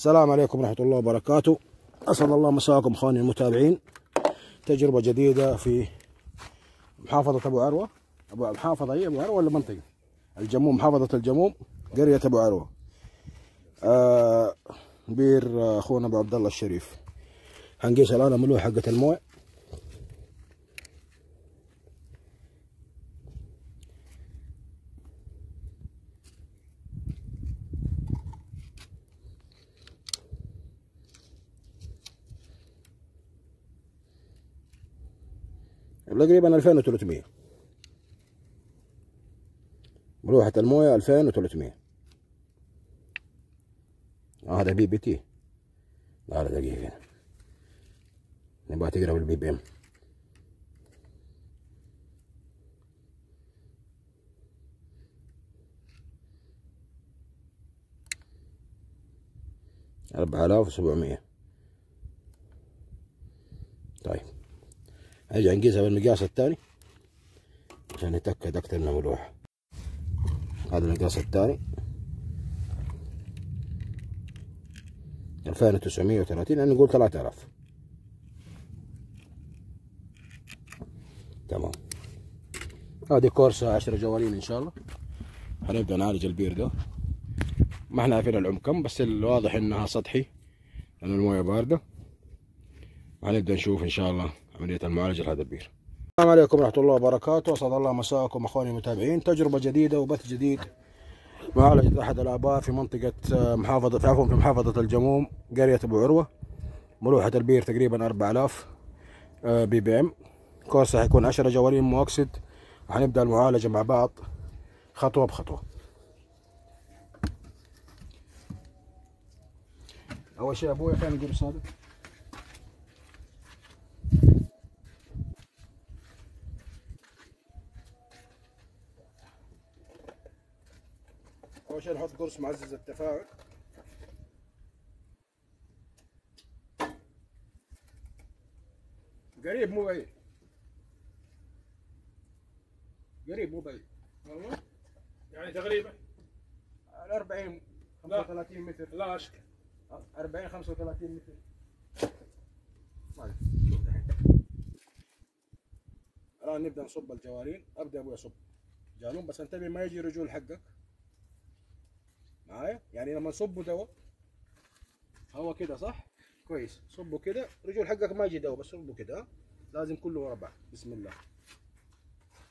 السلام عليكم ورحمة الله وبركاته. أسعد الله مساكم إخواني المتابعين. تجربة جديدة في محافظة أبو عروة. أبو محافظة هي أبو عروة ولا منطقة؟ الجموم محافظة الجموم قرية أبو عروة. آه بير أخونا أبو عبد الله الشريف. هنقيس الآن الملوحة حقة الموية. تقريبا 2300 مروحة الموية 2300 آه هذا PPT. لا دقيقة. نبغى تقرأ بال PPM. أربعة آلاف وسبعمية. طيب. ارجع نقيسها بالمقياس الثاني عشان نتأكد أكثر من ملوحة. هذا المقياس الثاني ألفين وتسعمية وثلاثين يعني نقول ثلاثة آلاف. تمام. هذه كورسة عشرة جوالين إن شاء الله. هنبدأ نعالج البير ده. ما إحنا عارفين العمق كم بس الواضح إنها سطحي لأن الموية باردة. هنبدأ نشوف إن شاء الله. عملية المعالجة لهذا البير. السلام عليكم ورحمة الله وبركاته. أسعد الله مساءكم أخواني المتابعين. تجربة جديدة وبث جديد معالجة أحد الآبار في منطقة محافظة في عفوا في محافظة الجموم قرية أبو عروة. ملوحة البير تقريبا 4000 PPM. course حيكون 10 جوالين مؤكسد. وحنبدأ المعالجة مع بعض خطوة بخطوة. أول شيء أبويا فين القرص هذا؟ أول شيء نحط قرص معزز التفاعل. قريب مو بعيد. قريب مو بعيد. والله؟ يعني تقريبا؟ ال 40 35 متر. لا اشكل 40 35 متر. طيب. الآن نبدأ نصب الجوارين. أبدأ أبوي أصب. جالون بس انتبه ما يجي رجول حقك. معايا؟ يعني لما نصبه دواء. هو كده صح؟ كويس. صبه كده. رجول حقك ما يجي دواء بس صبه كده ها؟ لازم كله ورا بعض. بسم الله.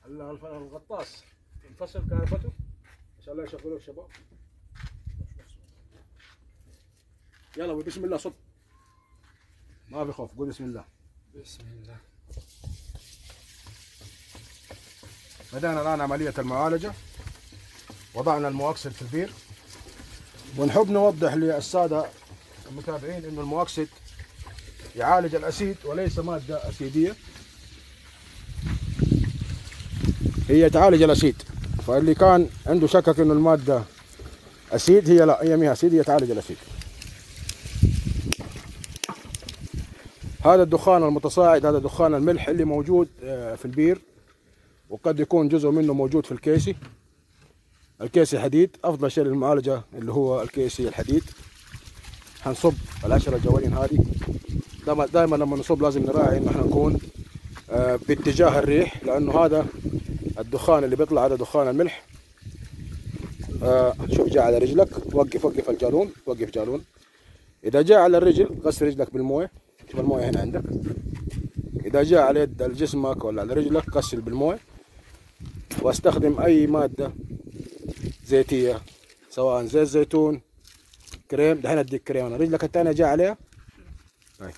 ال- الف- الغطاس. انفصل كهربته. إن شاء الله يشغلوه الشباب يلا بسم الله صب. ما في خوف قول بسم الله. بسم الله. بدأنا الآن عملية المعالجة. وضعنا المؤكسد في البير. ونحب نوضح للسادة المتابعين أن المؤكسد يعالج الأسيد وليس مادة أسيدية. هي تعالج الأسيد. فاللي كان عنده شكك أنه المادة أسيد هي لا هي مي أسيد هي تعالج الأسيد. هذا الدخان المتصاعد هذا دخان الملح اللي موجود آه، في البير وقد يكون جزء منه موجود في الكيسي الكيسي حديد أفضل شيء للمعالجة اللي هو الكيسي الحديد. حنصب العشرة جوالين هذه. دائما دائما لما نصب لازم نراعي انه إحنا نكون آه، باتجاه الريح لأنه هذا الدخان اللي بيطلع هذا دخان الملح. آه، شوف جاء على رجلك. وقف وقف الجالون. وقف جالون. إذا جاء على الرجل غسل رجلك بالموية. شوف الموية هنا عندك. إذا جاء على يد جسمك ولا على رجلك غسل بالموية. واستخدم أي مادة زيتية سواء زيت زيتون كريم. دحين أديك كريم. أنا رجلك الثانية جاء عليها. طيب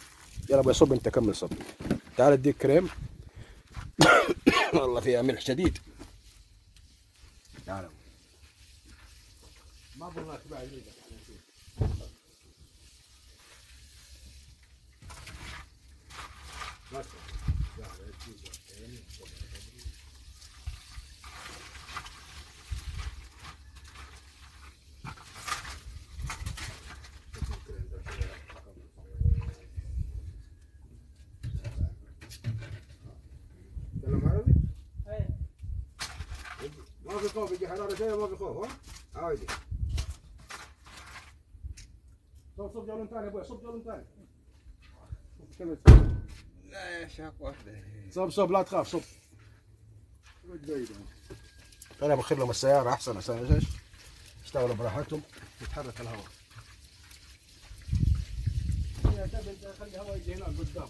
يلا بصب أنت كمل صب. تعال أديك كريم. والله فيها ملح شديد. تعال. ما قلنا اتباع رجلك. ما في خوف يجي حرارة شيء ما في خوف ها؟ عادي. صب صب جولون ثاني أبوي صب جولون ثاني لا يا شاق واحدة. صب صب لا تخاف صب. أنا بخير لهم السيارة أحسن عشان إيش؟ يشتغلوا براحتهم يتحرك الهواء. خلي الهواء يجي هنا قدام.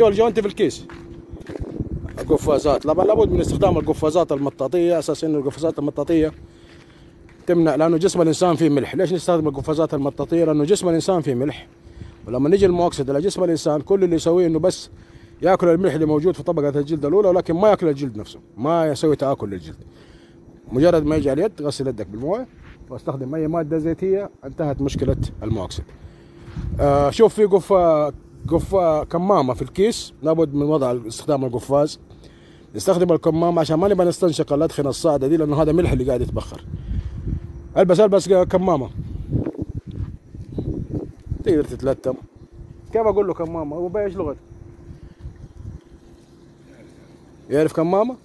شو الجوانتي في الكيس؟ القفازات. طبعا لابد من استخدام القفازات المطاطية أساس إنه القفازات المطاطية تمنع لأنه جسم الإنسان فيه ملح. ليش نستخدم القفازات المطاطية؟ لأنه جسم الإنسان فيه ملح. ولما نجي المؤكسد على جسم الإنسان كل اللي يسويه إنه بس يأكل الملح اللي موجود في طبقة الجلد الأولى ولكن ما يأكل الجلد نفسه. ما يسوي تآكل للجلد. مجرد ما يجي على اليد غسل يدك بالموية واستخدم أي مادة زيتية انتهت مشكلة المؤكسد آه شوف في قفا قفا كمامة في الكيس لابد من وضع استخدام القفاز. نستخدم الكمامة عشان ما نبغى نستنشق الأدخنة الصاعدة دي لأنه هذا ملح اللي قاعد يتبخر. ألبس ألبس كمامة. تقدر تتلتم. كيف أقول له كمامة؟ هو بايش لغته يعرف كمامة؟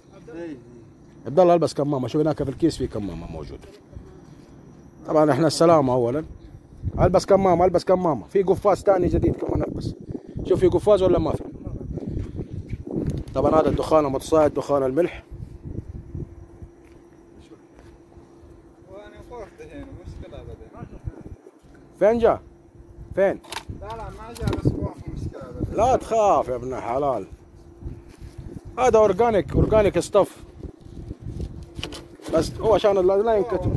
عبد الله ألبس كمامة. شوف هناك في الكيس في كمامة موجود. طبعا إحنا السلامه اولا. ألبس كمامة ألبس كمامة. في قفاز ثاني جديد كمان ألبس. شوف في قفاز ولا ما في طبعا هذا الدخان المتصاعد دخان الملح. فين جاء؟ فين؟ لا لا ما جاء بس مشكلة لا تخاف يا ابن الحلال. هذا organic organic stuff بس هو عشان لا ينكتب.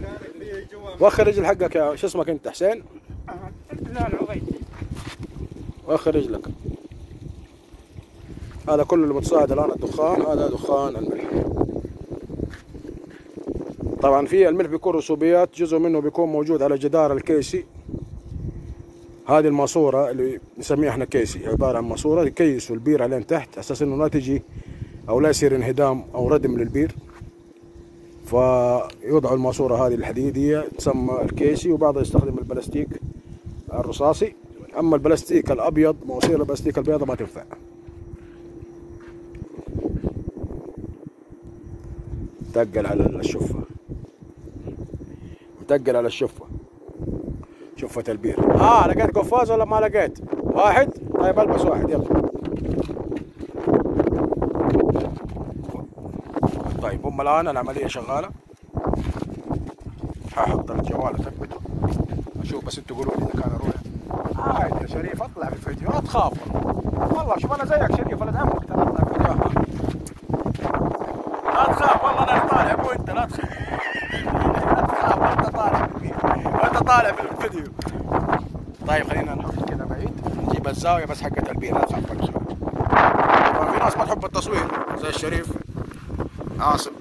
وخر رجل حقك يا شو اسمك أنت حسين؟ لا العبيد واخر رجلك هذا كله اللي متصاعد الآن الدخان هذا دخان الملح. طبعا في الملح بيكون رسوبيات جزء منه بيكون موجود على جدار الكيسي. هذه الماسورة اللي نسميها إحنا كيسي عبارة عن ماسورة يكيسوا البير عليها تحت أساس إنه لا تجي أو لا يصير انهدام أو ردم للبير. فيوضعوا الماسورة هذه الحديدية تسمى الكيسي وبعضها يستخدم البلاستيك الرصاصي. أما البلاستيك الأبيض مواسير البلاستيك البيضاء ما تنفع. تقل على الشفة. متقل على الشفة. شفة البير. آه لقيت قفاز ولا ما لقيت؟ واحد؟ طيب ألبس واحد يلا. طيب هم الآن العملية شغالة؟ هحط الجوال أثبته. أشوف بس أنتوا قولوا لي إذا كان عادي يا شريف اطلع في الفيديو لا تخاف. والله شوف أنا زيك شريف ولد عمك ترى اطلع في الفيديو. لا تخاف والله أنا طالع مو أنت لا تخاف. لا تخاف أنت طالع أنت طالع في الفيديو. طيب خلينا نحط كذا بعيد. نجيب الزاوية بس حقت البير لا تخاف ولا. طبعا في ناس ما تحب التصوير زي الشريف. عاصم.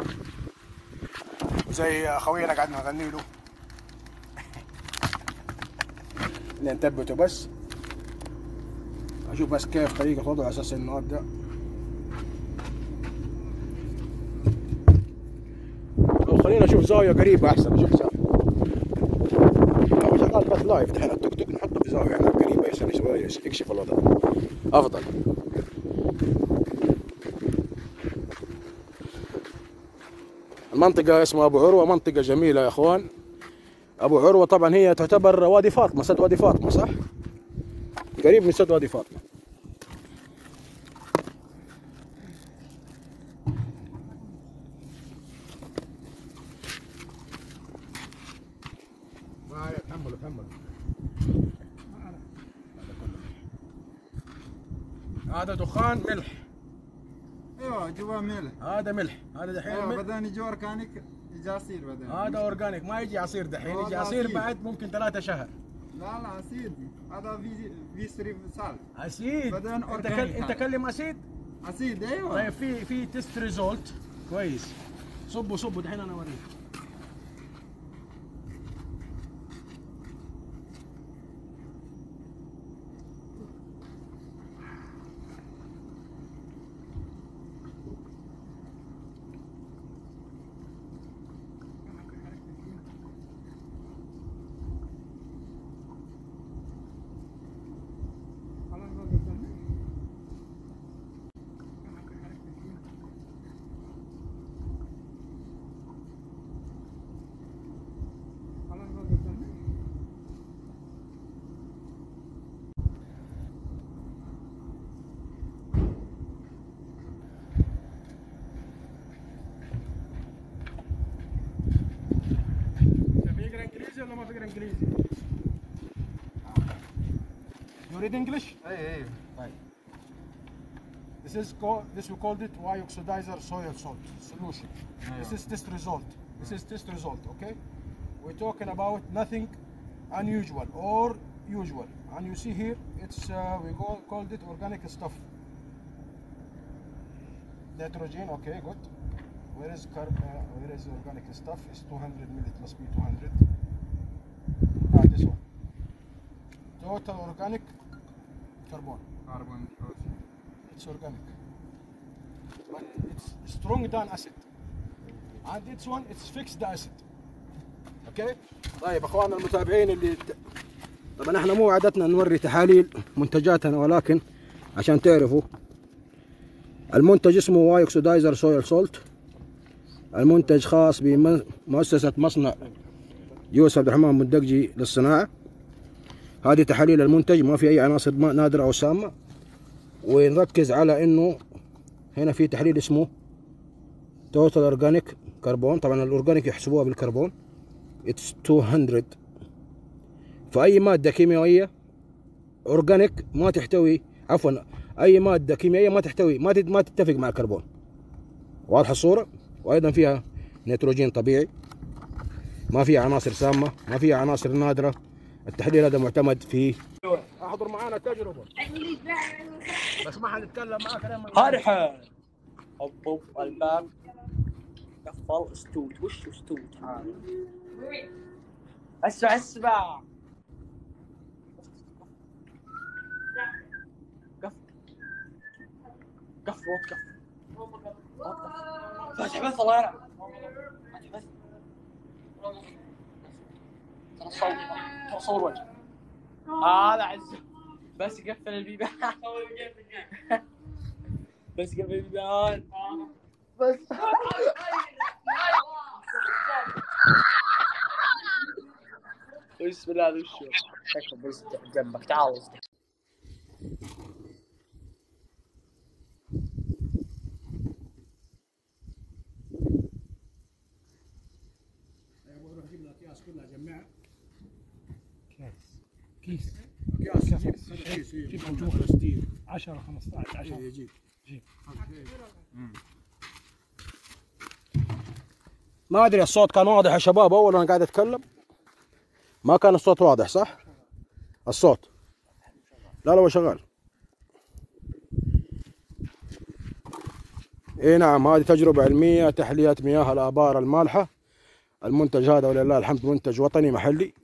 وزي خوينا قعدنا نغني له. نثبته بس. أشوف بس كيف طريقة وضعه على أساس إنه أبدأ. خلينا نشوف زاوية قريبة أحسن نشوف زاويه هو شغال بس لايف دحين التوك توك نحطه في زاوية قريبة عشان يكشف الوضع. أفضل. المنطقة اسمها أبو عروة منطقة جميلة يا أخوان. أبو عروة طبعا هي تعتبر وادي فاطمة سد وادي فاطمة صح؟ قريب من سد وادي تحملوا تحملوا هذا دخان ملح. أيوه جوا ملح. هذا ملح. هذا دحين أيوه ملح. بعدين يجي اورجانيك يجي عصير بعدين. هذا اورجانيك ما يجي عصير دحين يجي عصير عصير. بعد ممكن ثلاثة شهر. لا لا عصير. هذا في في 3 سال اسيد بعدين انت كل... انت. كلم اسيد عصير أيوه. طيب في في تيست ريزولت كويس. صبوا صبوا دحين أنا أوريك. انجليزي ولا ما تقرا انجليزي؟ You read English? اي اي This is called, this we called it Y oxidizer soil salt solution. This is test result. This is test result, okay? We're talking about nothing unusual or usual. And you see here, it's uh, we go, called it organic stuff. Nitrogen, okay, good. Where is car, uh, where is organic stuff? It's 200 mil. It must be 200. Total organic carbon. كربون It's organic. But it's strong than acid. And this one, it's fixed acid. okay؟ طيب اخواننا المتابعين اللي ت... طبعا إحنا مو عادتنا نوري تحاليل منتجاتنا ولكن عشان تعرفوا المنتج اسمه Y oxidizer soil salt المنتج خاص بمؤسسة مصنع يوسف عبد الرحمن مندقجي للصناعة هذه تحاليل المنتج ما في أي عناصر نادرة أو سامة. ونركز على إنه هنا في تحليل اسمه total organic carbon طبعا ال organic يحسبوها بالكربون. it's 200 فأي مادة كيميائية organic ما تحتوي عفوا أي مادة كيميائية ما تحتوي ما ما تتفق مع الكربون. واضحة الصورة؟ وأيضا فيها نيتروجين طبيعي. ما فيها عناصر سامة ما فيها عناصر نادرة. التحليل هذا معتمد في أحضر معانا التجربه بس ما حنتكلم معاك هارحة أبوب الباب. قفل استوت وش استوت هذا اسمع اسمع قف. قف روت قف فاتح بث الله يلعن فاتح بث ترى صور ترى صور وجه هذا عز بس قفل البيبان بس قفل البيبان بس بسم الله وشو شكله بس جنبك تعال اصدق بروح أجيب لك اكياس كلها جمعها كيس كيس اكياس جيب كيس جيب موجود ستيل 10 15 10 يجيب. جيب. ما أدري الصوت كان واضح يا شباب أول أنا قاعد أتكلم. ما كان الصوت واضح صح؟ الصوت. لا لا هو شغال. إي نعم هذه تجربة علمية تحلية مياه الآبار المالحة. المنتج هذا ولله الحمد منتج وطني محلي.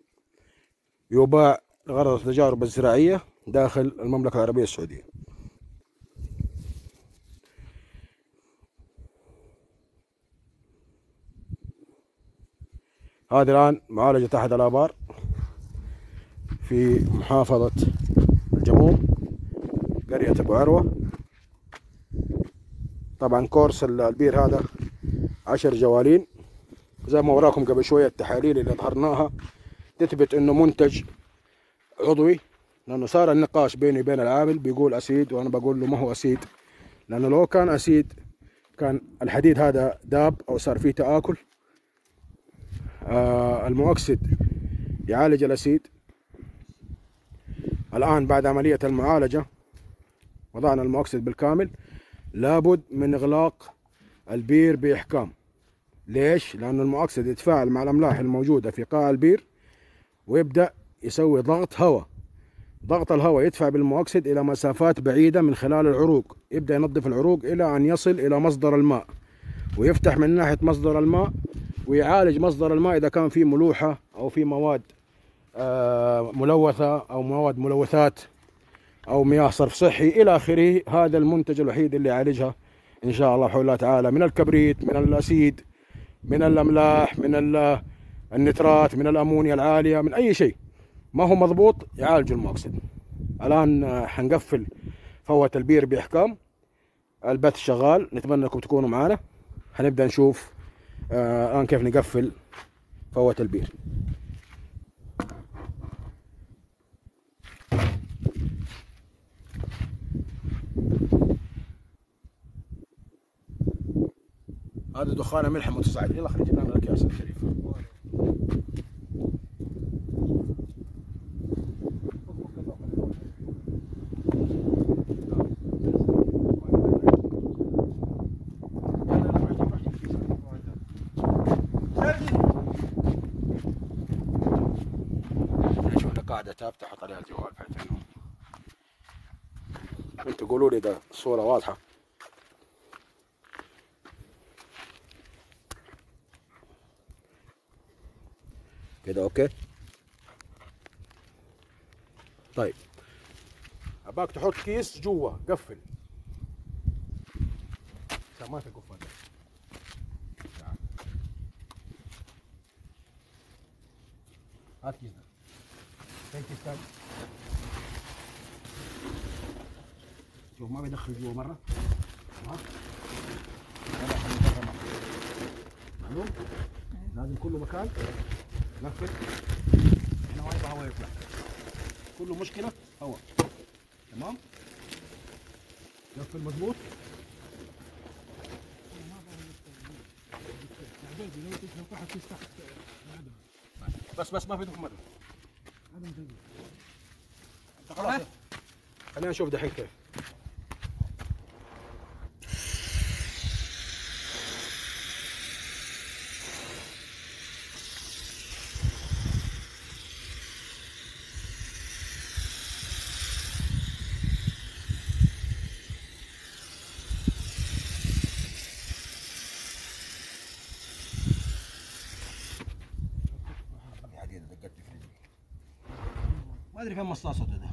يباع لغرض التجارب الزراعية داخل المملكة العربية السعودية. هذه الآن معالجة أحد الآبار في محافظة الجموم قرية أبو عروة. طبعا كورس البير هذا عشر جوالين. زي ما وراكم قبل شوية التحاليل اللي ظهرناها تثبت إنه منتج عضوي لأنه صار النقاش بيني وبين العامل بيقول أسيد وأنا بقول له ما هو أسيد. لأنه لو كان أسيد كان الحديد هذا داب أو صار فيه تآكل. آه المؤكسد يعالج الأسيد. الآن بعد عملية المعالجة وضعنا المؤكسد بالكامل لابد من إغلاق البير بإحكام. ليش؟ لأن المؤكسد يتفاعل مع الأملاح الموجودة في قاع البير ويبدأ يسوي ضغط هواء. ضغط الهواء يدفع بالمؤكسد إلى مسافات بعيدة من خلال العروق. يبدأ ينظف العروق إلى أن يصل إلى مصدر الماء ويفتح من ناحية مصدر الماء ويعالج مصدر الماء إذا كان فيه ملوحة أو في مواد آه، ملوثة أو مواد ملوثات أو مياه صرف صحي. إلى آخره هذا المنتج الوحيد اللي يعالجها إن شاء الله بحول الله تعالى. من الكبريت من الأسيد من الأملاح من ال- النترات من الأمونيا العالية من أي شيء. ما هو مضبوط؟ يعالج المقصد الآن آه، حنقفل فوة البير بإحكام. البث شغال. نتمنى أنكم تكونوا معنا. حنبدأ نشوف آه، الان كيف نقفل؟ فوة البير. هذا دخان ملح متصاعد يلا خلينا نجيب لنا الاكياس الشريف نشوف لنا قاعدة ثابتة حط عليها الجوال بحيث انه أنتوا قولوا لي اذا الصورة واضحة. كده okay؟ طيب. أباك تحط كيس جوا قفل. عشان ما تقف هذا. تعال. هات كيس ده. شوف ما بيدخل جوا مرة. معلوم؟ لازم كله مكان إحنا ما يبغى هواء يطلع. كله مشكلة؟ هواء تمام؟ نقفل مضبوط. بس بس ما في دخول انت خلاص. خلينا نشوف دحين كيف. فين مصاصته ده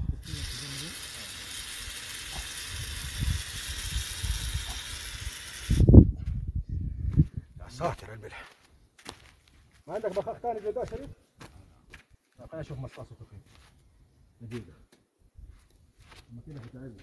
يا ساتر الملح. ما عندك بخاخ ثاني زي ده شريف؟ خليني أشوف مصاصته فين دقيقة. لما كده بتعبني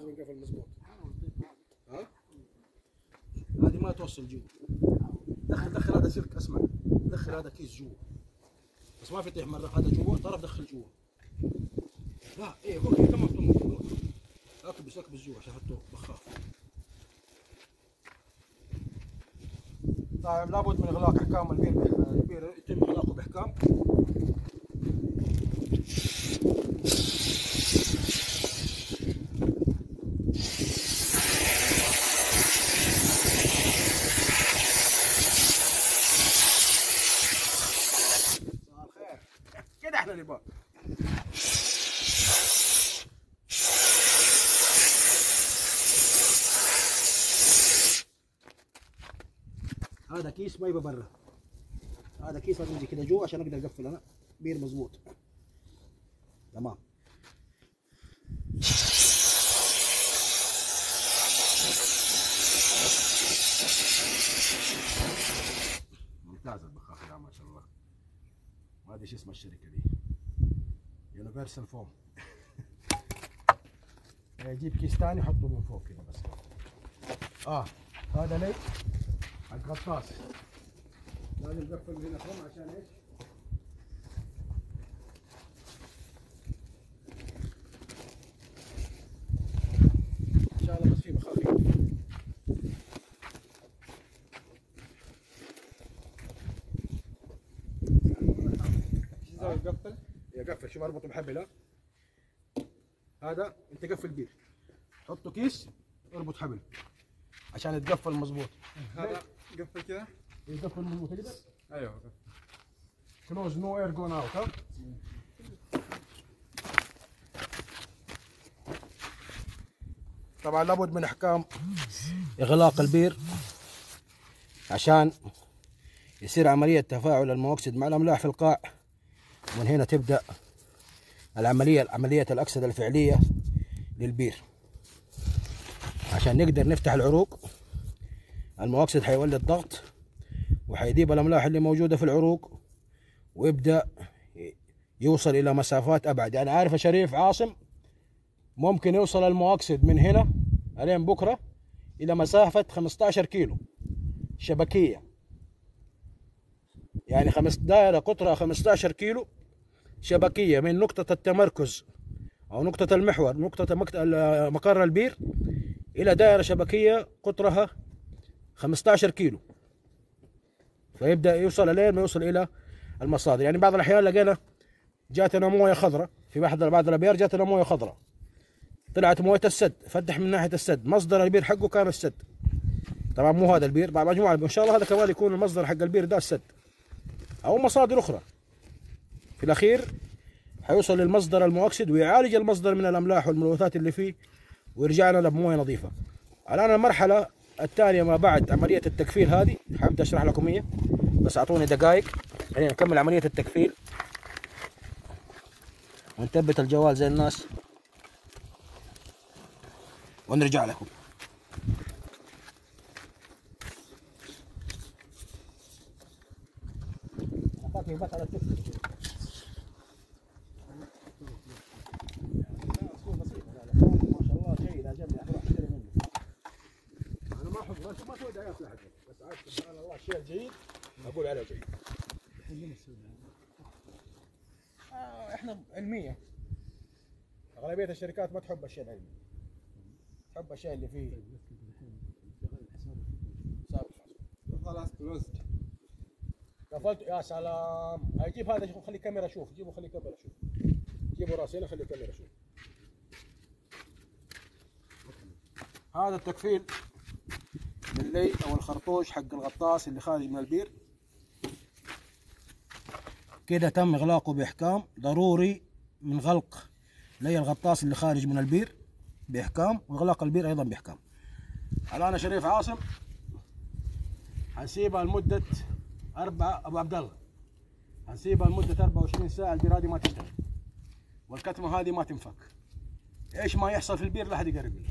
لازم ينقفل مظبوط ها؟ هذه ما توصل جوا. دخل دخل هذا سلك اسمع. دخل هذا كيس جوا. بس ما في يطيح مرة. هذا جوا طرف دخل جوا. لا إيه هو تمام تمام. اكبس أكبس جوا عشان احطه بخاف. طيب لابد من إغلاق إحكام البير البير يتم إغلاقه بإحكام مساء الخير كده إحنا نبغى هذا كيس ما يبقى برا هذا كيس لازم يجي كده جوا عشان أقدر أقفل أنا. بير مظبوط. تمام. ممتاز البخاخ ما شاء الله. وهذه شو اسم الشركة دي. يونيفرسال فوم يجيب كيس ثاني يحطه من فوق كده بس. آه هذا لي. حق غطاس لازم نقفل من هنا فوق عشان إيش؟ إن شاء الله بس في شو يقفل يقفل شوف أربطه بحبل ها؟ هذا أنت قفل بيه حطه كيس أربط حبل عشان يتقفل مظبوط. هذا قفل كذا يقفل مظبوط كده أيوه قفل. close no air gone out ها طبعا لابد من إحكام إغلاق البير عشان يصير عملية تفاعل المؤكسد مع الأملاح في القاع. ومن هنا تبدأ العملية عملية الأكسدة الفعلية للبير. عشان نقدر نفتح العروق المؤكسد حيولد ضغط وحيذيب الأملاح اللي موجودة في العروق ويبدأ يوصل إلى مسافات أبعد. يعني عارف يا شريف عاصم؟ ممكن يوصل المؤكسد من هنا ألين بكرة إلى مسافة 15 كيلو شبكية. يعني خمس دائرة قطرها 15 كيلو شبكية من نقطة التمركز أو نقطة المحور ال- مقر البير إلى دائرة شبكية قطرها 15 كيلو. فيبدأ يوصل لين ما يوصل إلى المصادر. يعني بعض الأحيان لقينا جاتنا موية خضراء. في بعض بعض الأبيار جاتنا موية خضراء. طلعت موية السد فتح من ناحية السد. مصدر البير حقه كان السد. طبعا مو هذا البير. بعد مجموعة إن شاء الله هذا كمان يكون المصدر حق البير ده السد. أو مصادر أخرى. في الأخير حيوصل للمصدر المؤكسد ويعالج المصدر من الأملاح والملوثات اللي فيه ويرجع لنا بمويه نظيفة. الآن المرحلة الثانية ما بعد عملية التكفيل هذه حابدا أشرح لكم هي بس أعطوني دقائق خلينا نكمل عملية التكفيل. ونثبت الجوال زي الناس. ونرجع لكم. بس على التكفيل ما شاء الله جيد عجبني أروح اشتري منه أنا بس عارف سبحان الله الشيء الجيد أقول عليه جيد إحنا علمية. أغلبية الشركات ما تحب الشيء العلمي. تحب الشيء اللي فيه. خلاص كلوزد قفلت يا سلام. أجيب هذا خلي كاميرا شوف. جيبوا خلي كاميرا شوف. جيبوا راسي هنا خلي كاميرا شوف. هذا التكفيل للي أو الخرطوش حق الغطاس اللي خارج من البير. كده تم إغلاقه بإحكام ضروري من غلق لي الغطاس اللي خارج من البير بإحكام وإغلاق البير أيضا بإحكام. الآن شريف عاصم حنسيبها لمده أربعة أبو عبد الله هنسيبها لمدة 24 ساعة البير هذه ما تشتغل والكتمة هذه ما تنفك. إيش ما يحصل في البير لا أحد يقرب لي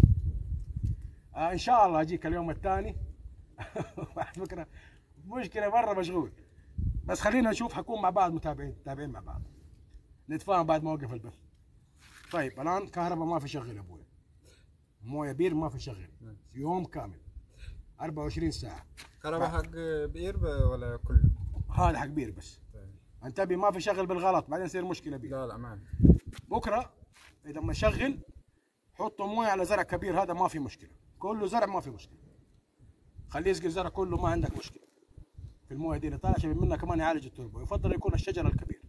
آه إن شاء الله أجيك اليوم الثاني على فكرة مشكلة مرة مشغول. بس خلينا نشوف حكون مع بعض متابعين متابعين مع بعض. نتفاهم بعد ما أوقف البث. طيب الآن كهرباء ما في شغل يا أبوي. موية بير ما في شغل. يوم كامل. 24 ساعة. كهرباء حق بئر ب- ولا كله؟ هذا حق بير بس. طيب. انتبه ما في شغل بالغلط بعدين يصير مشكلة بيه لا لا ما. بكرة إذا ما نشغل حطوا موية على زرع كبير هذا ما في مشكلة. كله زرع ما في مشكلة. خليه يسقي الزرع كله ما عندك مشكلة. في المويه دي اللي طالعه عشان منها كمان يعالج التربة. يفضل يكون الشجر الكبير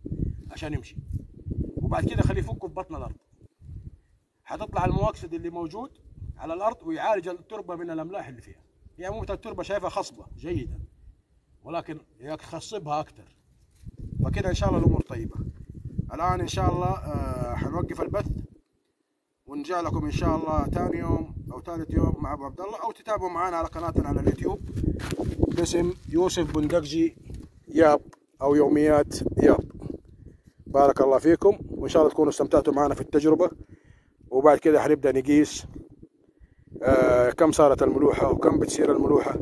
عشان يمشي. وبعد كده خليه يفكه في بطن الأرض. حتطلع المواكسد اللي موجود على الأرض ويعالج التربة من الأملاح اللي فيها. هي ممكن التربة شايفها خصبة جيدة. ولكن يخصبها أكثر فكده إن شاء الله الأمور طيبة. الآن إن شاء الله آه، حنوقف البث ونرجع لكم إن شاء الله ثاني يوم. أو ثالث يوم مع ابو عبد الله أو تتابعوا معنا على قناتنا على اليوتيوب. باسم يوسف بندقجي ياب أو يوميات ياب. بارك الله فيكم وإن شاء الله تكونوا استمتعتوا معنا في التجربة. وبعد كده حنبدأ نقيس آه كم صارت الملوحة وكم بتصير الملوحة.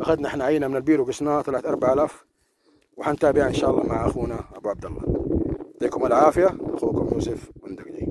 أخذنا إحنا عينة من البير وقسناها طلعت 4000 وحنتابع إن شاء الله مع أخونا أبو عبد الله. يعطيكم العافية أخوكم يوسف بندقجي.